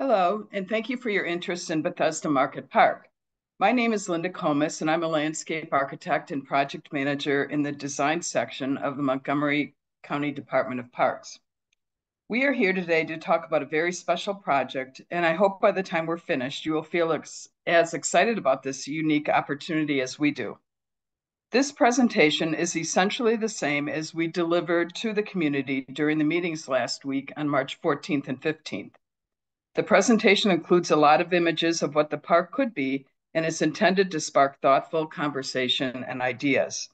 Hello, and thank you for your interest in Bethesda Market Park. My name is Linda Komes, and I'm a landscape architect and project manager in the design section of the Montgomery County Department of Parks. We are here today to talk about a very special project, and I hope by the time we're finished, you will feel ex as excited about this unique opportunity as we do. This presentation is essentially the same as we delivered to the community during the meetings last week on March 14th and 15th. The presentation includes a lot of images of what the park could be and is intended to spark thoughtful conversation and ideas.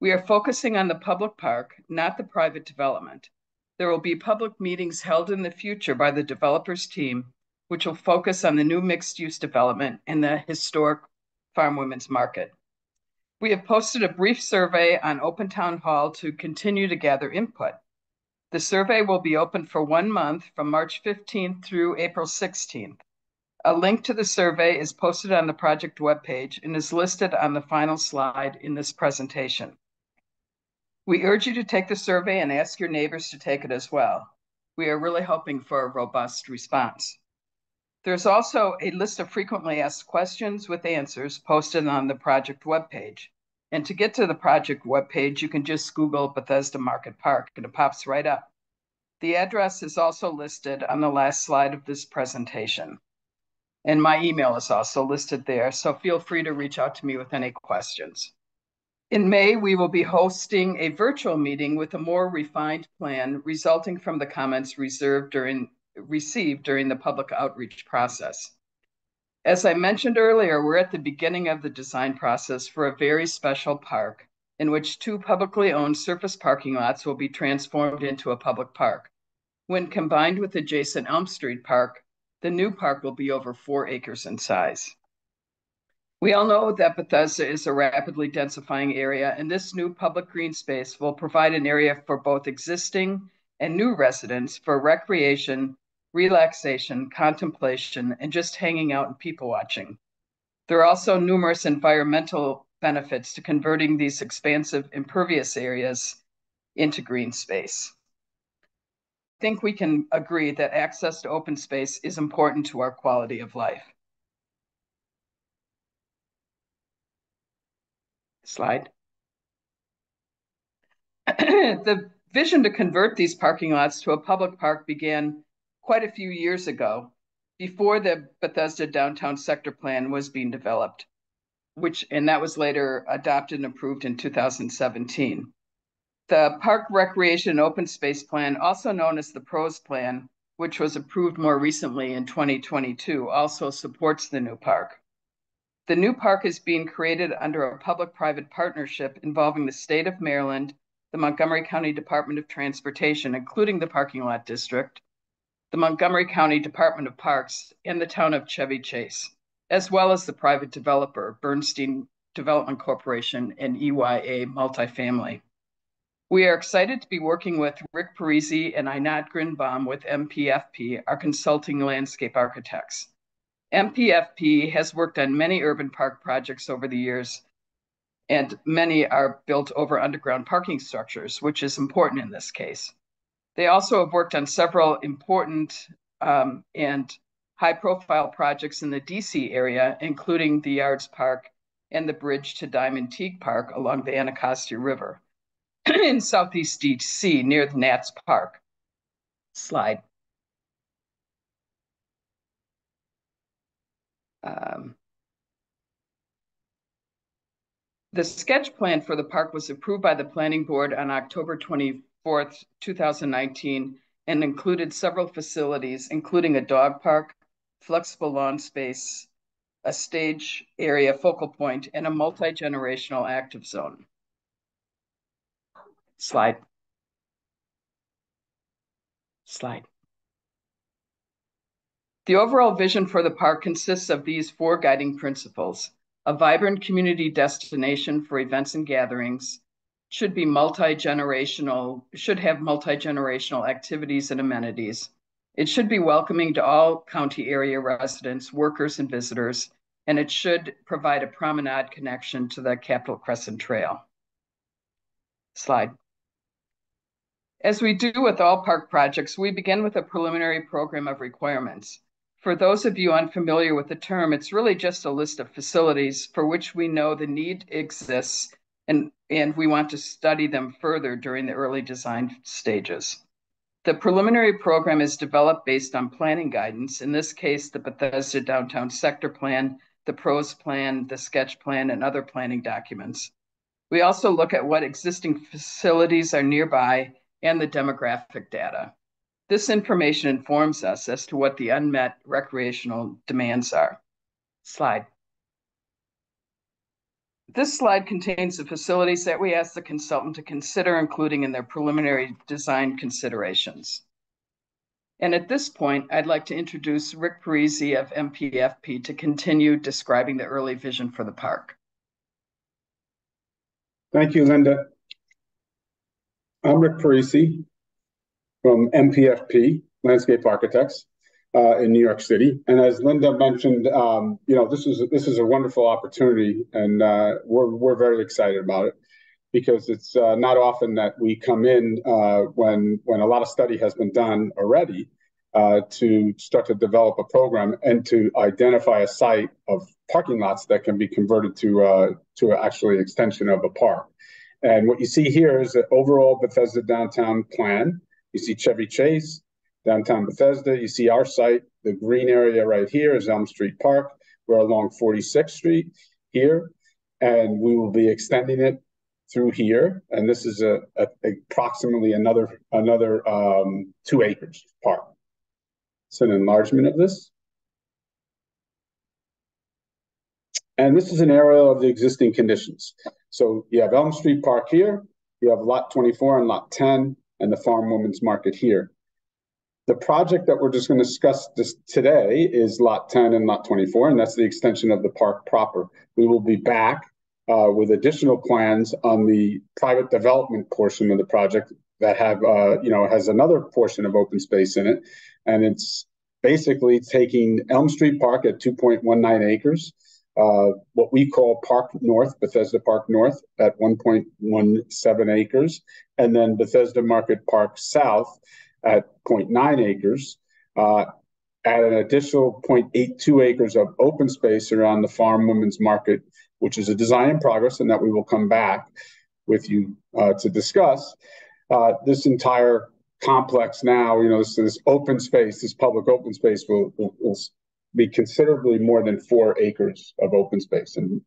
We are focusing on the public park, not the private development. There will be public meetings held in the future by the developers team, which will focus on the new mixed use development and the historic Farm Women's Market. We have posted a brief survey on Open Town Hall to continue to gather input. The survey will be open for one month from March 15th through April 16th. A link to the survey is posted on the project webpage and is listed on the final slide in this presentation. We urge you to take the survey and ask your neighbors to take it as well. We are really hoping for a robust response. There's also a list of frequently asked questions with answers posted on the project webpage. And to get to the project webpage, you can just Google Bethesda Market Park and it pops right up. The address is also listed on the last slide of this presentation. And my email is also listed there, so feel free to reach out to me with any questions. In May, we will be hosting a virtual meeting with a more refined plan resulting from the comments during, received during the public outreach process. As I mentioned earlier, we're at the beginning of the design process for a very special park in which two publicly owned surface parking lots will be transformed into a public park. When combined with adjacent Elm Street Park, the new park will be over four acres in size. We all know that Bethesda is a rapidly densifying area, and this new public green space will provide an area for both existing and new residents for recreation, relaxation, contemplation, and just hanging out and people watching. There are also numerous environmental benefits to converting these expansive impervious areas into green space. I think we can agree that access to open space is important to our quality of life. Slide. the vision to convert these parking lots to a public park began quite a few years ago, before the Bethesda downtown sector plan was being developed, which and that was later adopted and approved in 2017. The Park Recreation Open Space Plan, also known as the PROS Plan, which was approved more recently in 2022, also supports the new park. The new park is being created under a public-private partnership involving the state of Maryland, the Montgomery County Department of Transportation, including the parking lot district, the Montgomery County Department of Parks, and the town of Chevy Chase, as well as the private developer, Bernstein Development Corporation and EYA Multifamily. We are excited to be working with Rick Parisi and Einat Grinbaum with MPFP, our consulting landscape architects. MPFP has worked on many urban park projects over the years, and many are built over underground parking structures, which is important in this case. They also have worked on several important um, and high profile projects in the DC area, including the Yards Park and the bridge to Diamond Teague Park along the Anacostia River in southeast DC near the Nats Park. Slide. Um, the sketch plan for the park was approved by the planning board on October 20, 4th, 2019, and included several facilities, including a dog park, flexible lawn space, a stage area focal point, and a multi-generational active zone. Slide. Slide. The overall vision for the park consists of these four guiding principles, a vibrant community destination for events and gatherings, should be multi-generational, should have multi-generational activities and amenities. It should be welcoming to all county area residents, workers, and visitors, and it should provide a promenade connection to the Capital Crescent Trail. Slide. As we do with all park projects, we begin with a preliminary program of requirements. For those of you unfamiliar with the term, it's really just a list of facilities for which we know the need exists and, and we want to study them further during the early design stages. The preliminary program is developed based on planning guidance, in this case, the Bethesda Downtown Sector Plan, the PROS Plan, the Sketch Plan, and other planning documents. We also look at what existing facilities are nearby and the demographic data. This information informs us as to what the unmet recreational demands are. Slide. This slide contains the facilities that we asked the consultant to consider including in their preliminary design considerations. And at this point, I'd like to introduce Rick Parisi of MPFP to continue describing the early vision for the park. Thank you, Linda. I'm Rick Parisi, from MPFP, Landscape Architects, uh, in New York City. And as Linda mentioned, um, you know, this is this is a wonderful opportunity, and uh, we're we're very excited about it because it's uh, not often that we come in uh, when when a lot of study has been done already uh, to start to develop a program and to identify a site of parking lots that can be converted to uh, to actually extension of a park. And what you see here is an overall Bethesda downtown plan you see Chevy Chase, downtown Bethesda. You see our site. The green area right here is Elm Street Park. We're along 46th Street here, and we will be extending it through here. And this is a, a approximately another another um, two acres park. It's an enlargement of this. And this is an aerial of the existing conditions. So you have Elm Street Park here, you have lot 24 and lot 10, and the farm women's market here. The project that we're just going to discuss today is lot 10 and lot 24, and that's the extension of the park proper. We will be back uh, with additional plans on the private development portion of the project that have, uh, you know, has another portion of open space in it. And it's basically taking Elm Street Park at 2.19 acres, uh, what we call Park North, Bethesda Park North at 1.17 acres, and then Bethesda Market Park South at 0.9 acres, uh, add an additional 0.82 acres of open space around the Farm Women's Market, which is a design in progress and that we will come back with you uh, to discuss. Uh, this entire complex now, you know, this, this, open space, this public open space will, will, will be considerably more than four acres of open space. And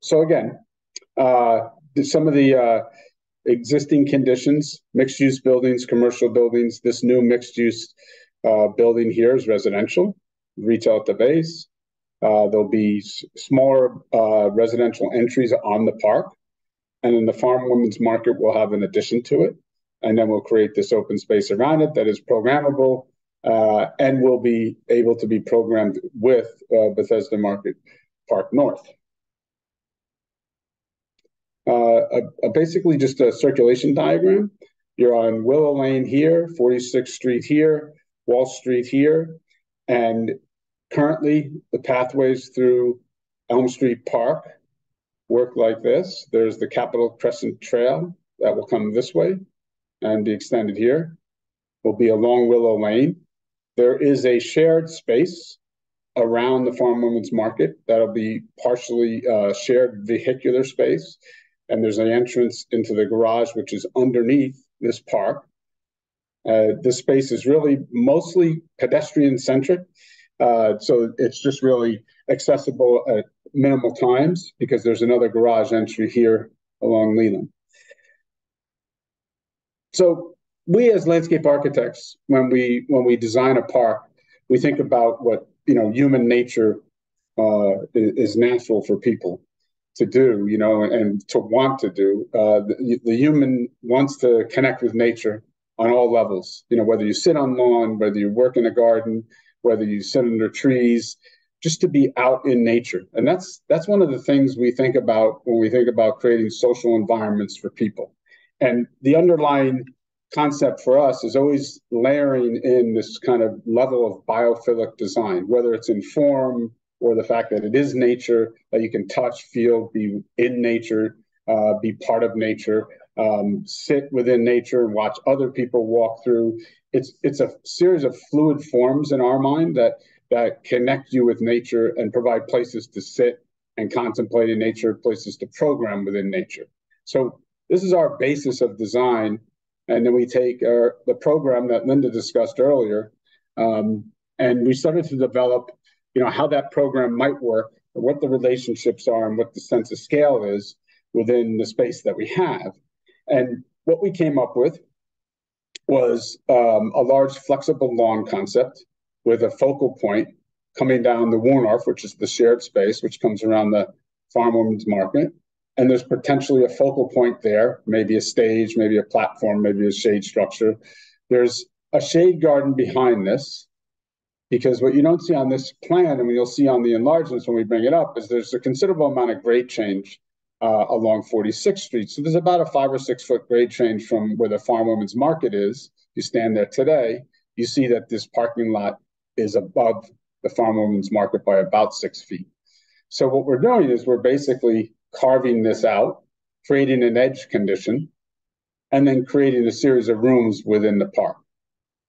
so again, uh, some of the uh, existing conditions, mixed use buildings, commercial buildings, this new mixed use uh, building here is residential, retail at the base. Uh, there'll be smaller uh, residential entries on the park. And then the farm women's market will have an addition to it and then we'll create this open space around it that is programmable uh, and will be able to be programmed with uh, Bethesda Market Park North. Uh, a, a basically just a circulation diagram. You're on Willow Lane here, 46th Street here, Wall Street here, and currently the pathways through Elm Street Park work like this. There's the Capital Crescent Trail that will come this way and be extended here will be along Willow Lane. There is a shared space around the Farm Women's Market that'll be partially uh, shared vehicular space. And there's an entrance into the garage, which is underneath this park. Uh, this space is really mostly pedestrian centric. Uh, so it's just really accessible at minimal times because there's another garage entry here along Leland. So we as landscape architects, when we when we design a park, we think about what you know human nature uh, is, natural for people to do, you know, and to want to do. Uh, the, the human wants to connect with nature on all levels. You know, whether you sit on lawn, whether you work in a garden, whether you sit under trees, just to be out in nature. And that's that's one of the things we think about when we think about creating social environments for people. And the underlying concept for us is always layering in this kind of level of biophilic design, whether it's in form or the fact that it is nature, that you can touch, feel, be in nature, uh, be part of nature. um, sit within nature and watch other people walk through. It's it's a series of fluid forms in our mind that that connect you with nature and provide places to sit and contemplate in nature, places to program within nature. So this is our basis of design, and then we take our, the program that Linda discussed earlier, um, and we started to develop, you know, how that program might work, what the relationships are, and what the sense of scale is within the space that we have. And what we came up with was um, a large flexible lawn concept with a focal point coming down the Woonerf, which is the shared space, which comes around the farm women's market. And there's potentially a focal point there, maybe a stage, maybe a platform, maybe a shade structure. There's a shade garden behind this, because what you don't see on this plan, and you'll see on the enlargements when we bring it up, is there's a considerable amount of grade change uh, along 46th Street. So there's about a five or six foot grade change from where the Farm Women's Market is. You stand there today, you see that this parking lot is above the Farm Women's Market by about six feet. So what we're doing is we're basically carving this out, creating an edge condition, and then creating a series of rooms within the park.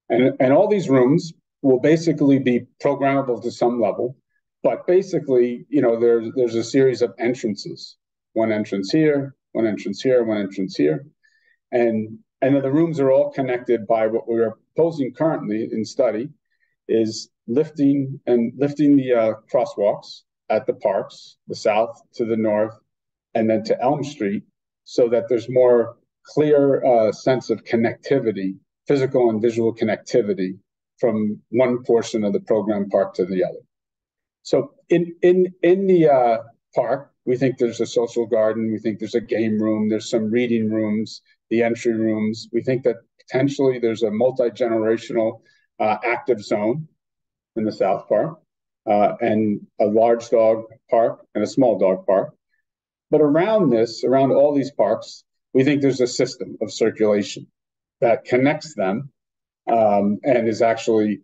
And, and all these rooms will basically be programmable to some level, but basically, you know, there's there's a series of entrances one entrance here, one entrance here, one entrance here. And, and then the rooms are all connected by what we're proposing currently in study is lifting and lifting the uh, crosswalks at the parks, the south to the north, and then to Elm Street, so that there's more clear uh, sense of connectivity, physical and visual connectivity from one portion of the program park to the other. So in in in the uh, park, we think there's a social garden. We think there's a game room. There's some reading rooms, the entry rooms. We think that potentially there's a multi generational uh, active zone in the South Park uh, and a large dog park and a small dog park. But around this, around all these parks, we think there's a system of circulation that connects them um, and is actually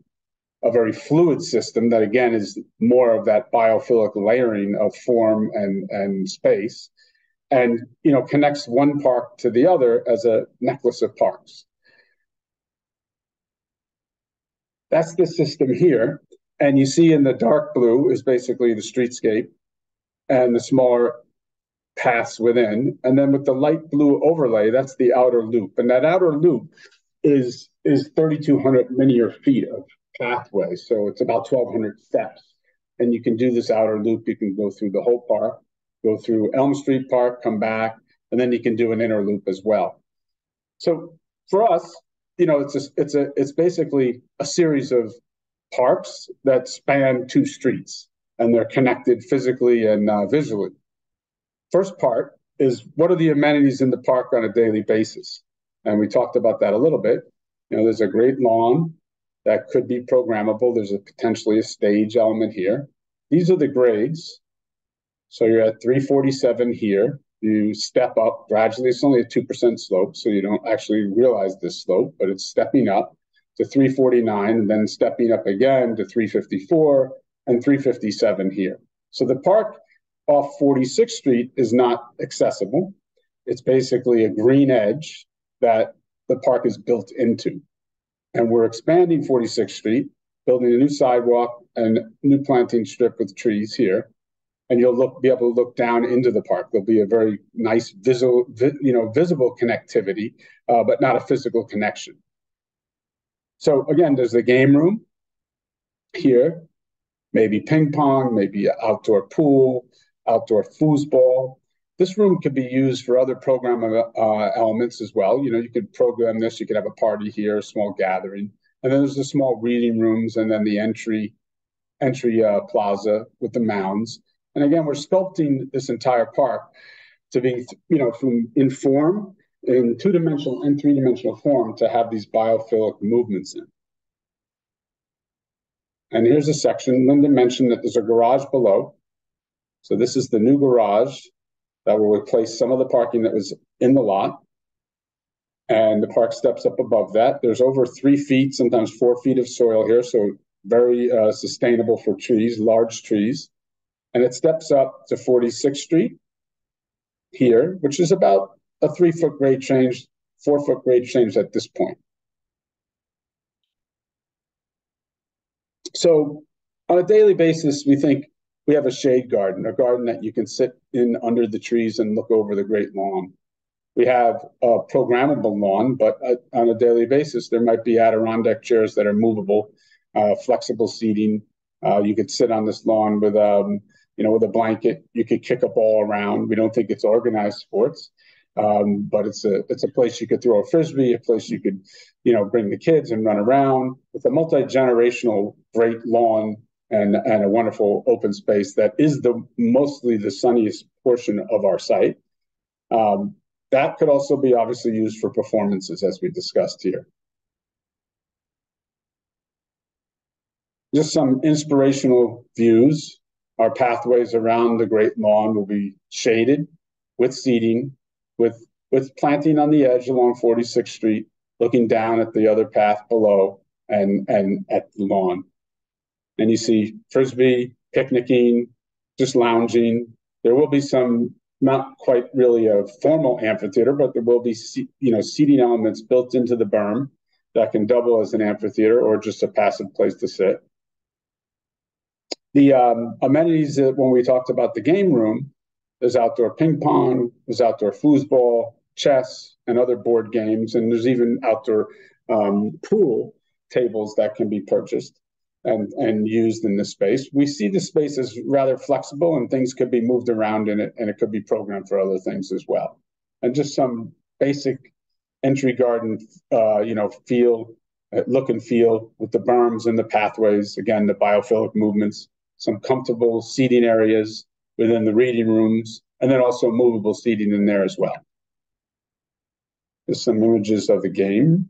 a very fluid system that again is more of that biophilic layering of form and and space and you know connects one park to the other as a necklace of parks. That's the system here. And you see in the dark blue is basically the streetscape and the smaller paths within. And then with the light blue overlay that's the outer loop. And that outer loop is is 3200 linear feet of pathway. So it's about 1,200 steps. And you can do this outer loop. You can go through the whole park, go through Elm Street Park, come back, and then you can do an inner loop as well. So for us, you know, it's a, it's a it's basically a series of parks that span two streets, and they're connected physically and uh, visually. First part is what are the amenities in the park on a daily basis, and we talked about that a little bit. You know, there's a great lawn, that could be programmable. There's a potentially a stage element here. These are the grades. So you're at 347 here. You step up gradually. It's only a 2% slope, so you don't actually realize this slope, but it's stepping up to 349 and then stepping up again to 354 and 357 here. So the park off 46th Street is not accessible. It's basically a green edge that the park is built into and we're expanding 46th Street, building a new sidewalk and new planting strip with trees here. And you'll look, be able to look down into the park. There'll be a very nice visual, vi, you know, visible connectivity, uh, but not a physical connection. So again, there's the game room here, maybe ping pong, maybe outdoor pool, outdoor foosball. This room could be used for other program uh, elements as well. You know, you could program this. You could have a party here, a small gathering, and then there's the small reading rooms, and then the entry entry uh, plaza with the mounds. And again, we're sculpting this entire park to be, you know, from in form, in two dimensional and three dimensional form, to have these biophilic movements in. And here's a section. Linda mentioned that there's a garage below. So this is the new garage that will replace some of the parking that was in the lot. And the park steps up above that. There's over three feet, sometimes four feet of soil here, so very uh, sustainable for trees, large trees. And it steps up to 46th Street here, which is about a three foot grade change, four foot grade change at this point. So on a daily basis, we think we have a shade garden, a garden that you can sit in under the trees and look over the great lawn. We have a programmable lawn, but uh, on a daily basis, there might be Adirondack chairs that are movable, uh, flexible seating. Uh, you could sit on this lawn with, um, you know, with a blanket. You could kick a ball around. We don't think it's organized sports, um, but it's a it's a place you could throw a frisbee, a place you could, you know, bring the kids and run around. It's a multi generational great lawn and, and a wonderful open space that is the mostly the sunniest portion of our site. Um, that could also be obviously used for performances as we discussed here. Just some inspirational views. Our pathways around the Great Lawn will be shaded with seating, with, with planting on the edge along 46th Street, looking down at the other path below and, and at the lawn and you see frisbee, picnicking, just lounging. There will be some not quite really a formal amphitheater, but there will be you know seating elements built into the berm that can double as an amphitheater or just a passive place to sit. The um, amenities that when we talked about the game room, there's outdoor ping pong, there's outdoor foosball, chess, and other board games, and there's even outdoor um, pool tables that can be purchased and, and used in this space. We see the space as rather flexible and things could be moved around in it and it could be programmed for other things as well. And just some basic entry garden, uh, you know, feel, uh, look and feel with the berms and the pathways, again, the biophilic movements, some comfortable seating areas within the reading rooms, and then also movable seating in there as well. There's some images of the game,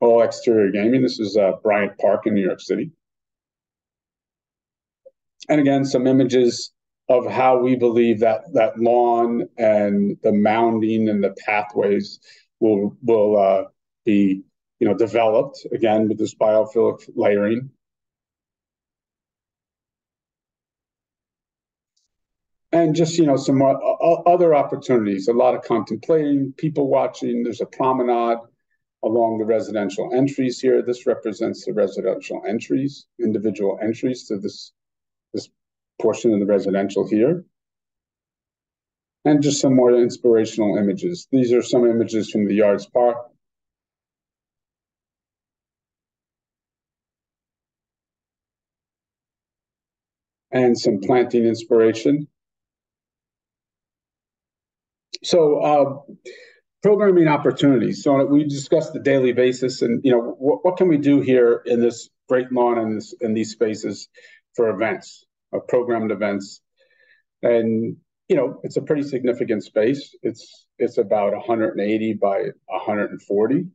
all exterior gaming. This is uh, Bryant Park in New York City and again, some images of how we believe that that lawn and the mounding and the pathways will will uh, be you know developed again with this biophilic layering. And just you know some other opportunities, a lot of contemplating, people watching. There's a promenade along the residential entries here. This represents the residential entries, individual entries to this portion of the residential here. And just some more inspirational images. These are some images from the Yards Park. And some planting inspiration. So uh, programming opportunities. So we discussed the daily basis and, you know, what, what can we do here in this great lawn and in, in these spaces for events, uh, programmed events. And, you know, it's a pretty significant space. It's it's about 180 by 140.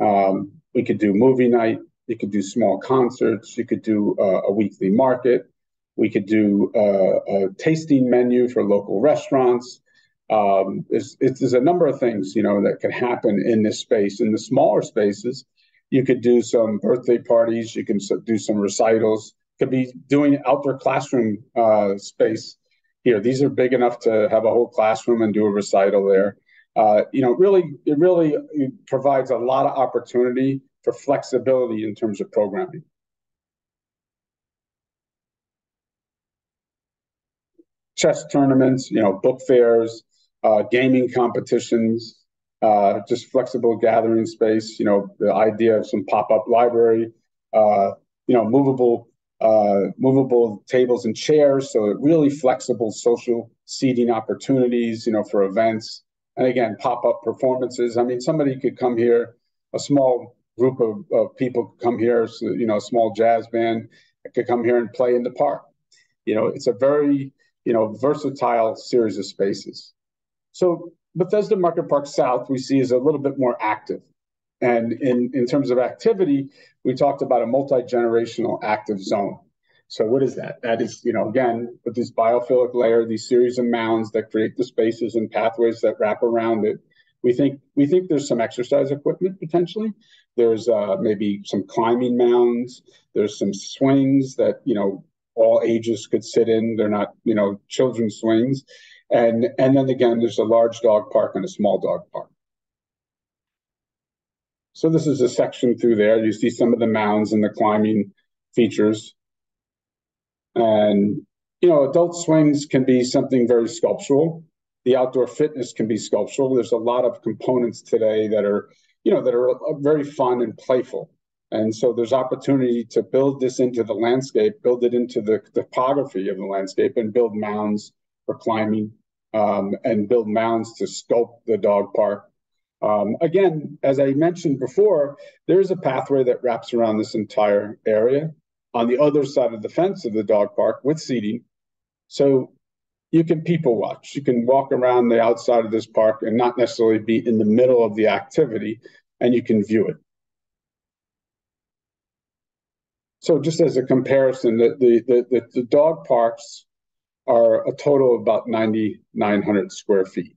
Um, we could do movie night. You could do small concerts. You could do uh, a weekly market. We could do uh, a tasting menu for local restaurants. Um, it's, it's, there's a number of things, you know, that could happen in this space. In the smaller spaces, you could do some birthday parties. You can do some recitals could be doing outdoor classroom uh, space here. These are big enough to have a whole classroom and do a recital there. Uh, you know, really, it really provides a lot of opportunity for flexibility in terms of programming. Chess tournaments, you know, book fairs, uh, gaming competitions, uh, just flexible gathering space. You know, the idea of some pop-up library, uh, you know, movable uh, movable tables and chairs, so really flexible social seating opportunities, you know, for events. And again, pop-up performances. I mean, somebody could come here, a small group of, of people could come here, so, you know, a small jazz band could come here and play in the park. You know, it's a very, you know, versatile series of spaces. So Bethesda Market Park South, we see is a little bit more active. And in, in terms of activity, we talked about a multi-generational active zone. So what is that? That is, you know, again, with this biophilic layer, these series of mounds that create the spaces and pathways that wrap around it. We think we think there's some exercise equipment potentially. There's uh, maybe some climbing mounds. There's some swings that you know all ages could sit in. They're not you know children's swings, And, and then again, there's a large dog park and a small dog park. So this is a section through there. You see some of the mounds and the climbing features. And, you know, adult swings can be something very sculptural. The outdoor fitness can be sculptural. There's a lot of components today that are, you know, that are very fun and playful. And so there's opportunity to build this into the landscape, build it into the topography of the landscape, and build mounds for climbing, um, and build mounds to sculpt the dog park. Um, again, as I mentioned before, there's a pathway that wraps around this entire area on the other side of the fence of the dog park with seating. So you can people watch. You can walk around the outside of this park and not necessarily be in the middle of the activity, and you can view it. So just as a comparison, the, the, the, the, dog parks are a total of about 9,900 square feet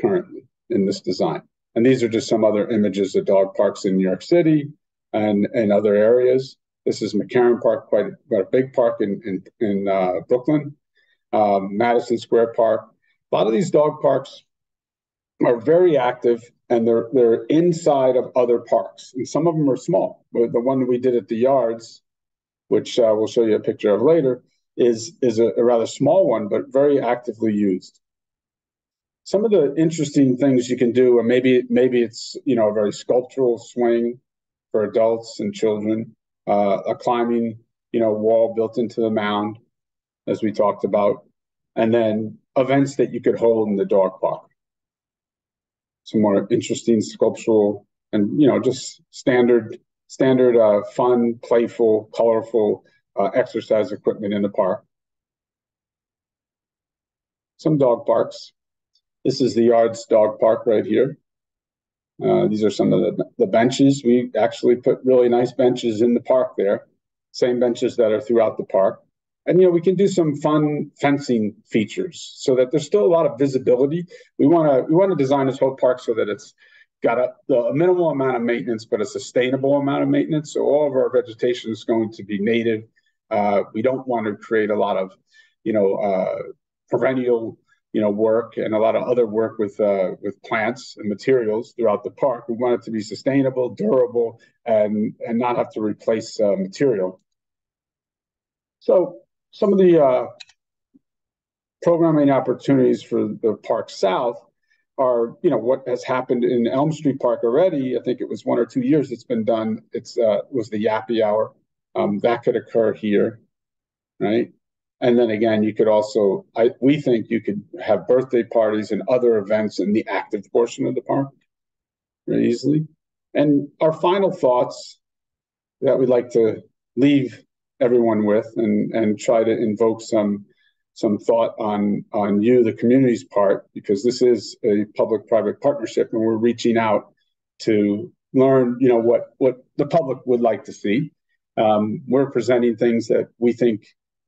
currently in this design. And these are just some other images of dog parks in New York City and, and other areas. This is McCarren Park, quite a, quite a big park in, in, in uh, Brooklyn, um, Madison Square Park. A lot of these dog parks are very active and they're they're inside of other parks, and some of them are small. The one we did at the yards, which uh, we'll show you a picture of later, is is a, a rather small one, but very actively used. Some of the interesting things you can do, or maybe maybe it's you know a very sculptural swing for adults and children, uh, a climbing you know wall built into the mound, as we talked about, and then events that you could hold in the dog park some more interesting sculptural and you know just standard standard uh, fun, playful, colorful uh, exercise equipment in the park. Some dog parks. This is the Yards Dog Park right here. Uh, these are some of the, the benches. We actually put really nice benches in the park there, same benches that are throughout the park. And you know we can do some fun fencing features so that there's still a lot of visibility. We want to we want to design this whole park so that it's got a, a, minimal amount of maintenance but a sustainable amount of maintenance. So all of our vegetation is going to be native. Uh, we don't want to create a lot of you know uh, perennial you know work and a lot of other work with uh, with plants and materials throughout the park we want it to be sustainable durable and and not have to replace uh, material so some of the uh, programming opportunities for the Park South are, you know, what has happened in Elm Street Park already. I think it was one or two years it's been done. It's uh, was the Yappy Hour. Um, that could occur here, right? And then again, you could also, I, we think you could have birthday parties and other events in the active portion of the park very easily. And our final thoughts that we'd like to leave everyone with and and try to invoke some some thought on on you the community's part because this is a public private partnership and we're reaching out to learn you know what what the public would like to see um, we're presenting things that we think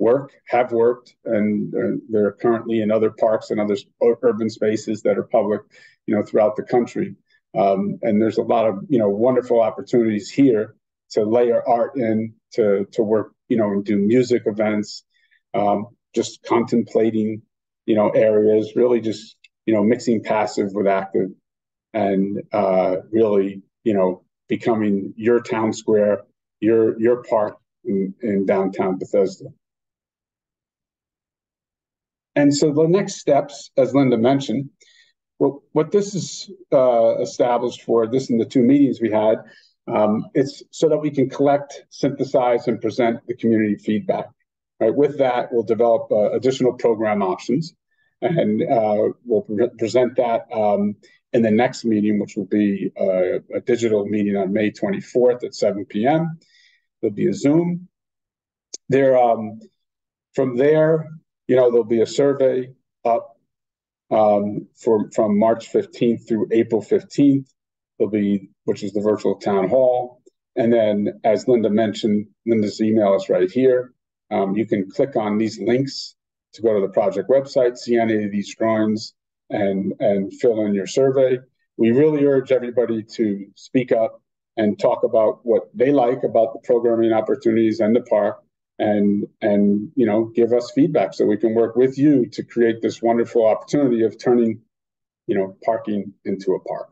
work have worked and uh, they're currently in other parks and other urban spaces that are public you know throughout the country um, and there's a lot of you know wonderful opportunities here to layer art in to to work you know, and do music events, um, just contemplating, you know, areas, really just, you know, mixing passive with active and uh, really, you know, becoming your town square, your your park in, in downtown Bethesda. And so the next steps, as Linda mentioned, what, what this is uh, established for, this in the two meetings we had, um, it's so that we can collect, synthesize, and present the community feedback. Right. With that, we'll develop uh, additional program options, and uh, we'll pre- present that um, in the next meeting, which will be uh, a digital meeting on May 24th at 7 p.m. There'll be a Zoom. There, um, from there, you know, there'll be a survey up um, for, from March 15th through April 15th. There'll be which is the virtual town hall. And then, as Linda mentioned, Linda's email is right here. Um, you can click on these links to go to the project website, see any of these drawings, and and fill in your survey. We really urge everybody to speak up and talk about what they like about the programming opportunities and the park, and and you know give us feedback so we can work with you to create this wonderful opportunity of turning you know parking into a park